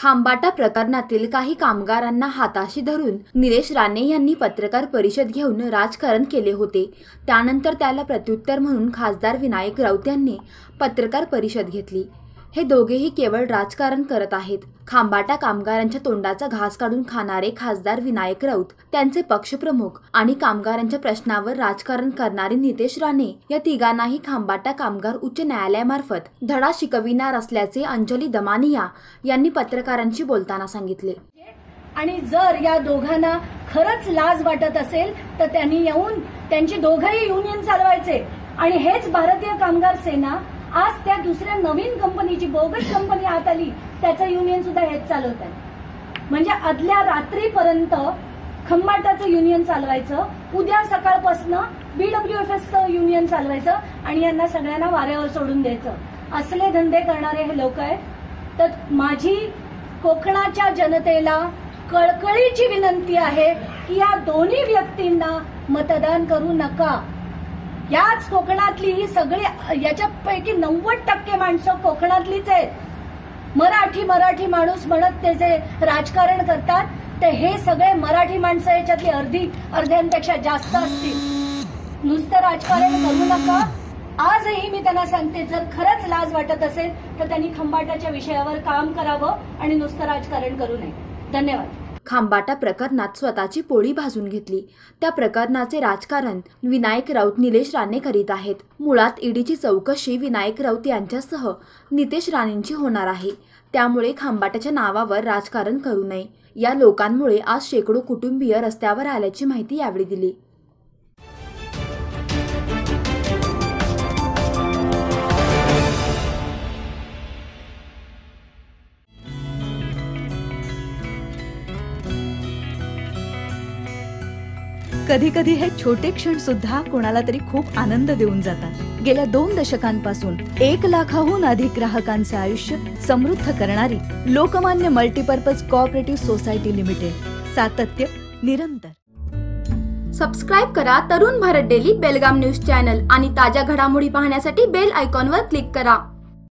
खांबाटा प्रकरणातील काही कामगारांना हाताशी धरून निलेश राणे यांनी पत्रकार परिषद घेऊन राजकारण केले होते. त्यानंतर त्याला प्रत्युत्तर म्हणून खासदार विनायक राऊत यांनी पत्रकार परिषद घेतली. हे दोघेही केवळ राजकारण करत आहेत. खांबाटा कामगारांच्या तोंडाचा घास काढून खाणारे खासदार विनायक राऊत त्यांचे पक्षप्रमुख आणि कामगारांच्या प्रश्नावर राजकारण करणारे नितेश राणे या तिघांनाही खांबाटा कामगार उच्च न्यायालयामार्फत धडा शिकविणार असल्याचे अंजली दमानिया यांनी पत्रकारांशी बोलताना सांगितले. आणि जर या दोघांना खरंच लाज वाटत असेल तर त्यांनी येऊन त्यांची दोघंही युनियन चालवायचे. आणि हेच भारतीय कामगार सेना आज त्या दुसऱ्या नवीन कंपनीची बोगस कंपनी आत आली त्याचं युनियन सुद्धा हेच चालवत आहे. म्हणजे आदल्या रात्रीपर्यंत खंबाटाचं युनियन चालवायचं उद्या सकाळपासनं बीडब्ल्यूएफएसचं युनियन चालवायचं आणि यांना सगळ्यांना वाऱ्यावर सोडून द्यायचं. असले धंदे करणारे हे लोक आहेत. तर माझी कोकणाच्या जनतेला कळकळीची विनंती आहे की या दोन्ही व्यक्तींना मतदान करू नका. याच कोकणातली ही सगळी याच्यापैकी नव्वद टक्के माणसं कोकणातलीच आहेत. मराठी मराठी माणूस म्हणत ते जे राजकारण करतात ते हे सगळे मराठी माणसं याच्यातली अर्धी अर्ध्यांपेक्षा जास्त असतील. नुसतं राजकारण करू नका. आजही मी त्यांना सांगते जर खरंच लाज वाटत असेल तर त्यांनी खंबाटाच्या विषयावर काम करावं आणि नुसतं राजकारण करू नये. धन्यवाद. खांबाटा प्रकरणात स्वतःची पोळी भाजून घेतली. त्या प्रकरणाचे राजकारण विनायक राऊत निलेश राणे करीत आहेत. मुळात ईडीची चौकशी विनायक राऊत यांच्यासह नितेश राणेंची होणार आहे. त्यामुळे खांबाटाच्या नावावर राजकारण करू नये. या लोकांमुळे आज शेकडो कुटुंबीय रस्त्यावर आल्याची माहिती यावेळी दिली. कधी कधी हे छोटे क्षण सुद्धा कोणाला तरी खूप आनंद देऊन जातात. गेल्या दोन दशकांपासून एक लाखाहून अधिक ग्राहकांचे आयुष्य समृद्ध करणारी Lokmanya multipurpose cooperative society limited. सातत्य निरंतर. सबस्क्राईब करा Tarun Bharat daily Belgaum news channel आणि ताज्या घडामोडी पाहण्यासाठी बेल आयकॉनवर क्लिक करा.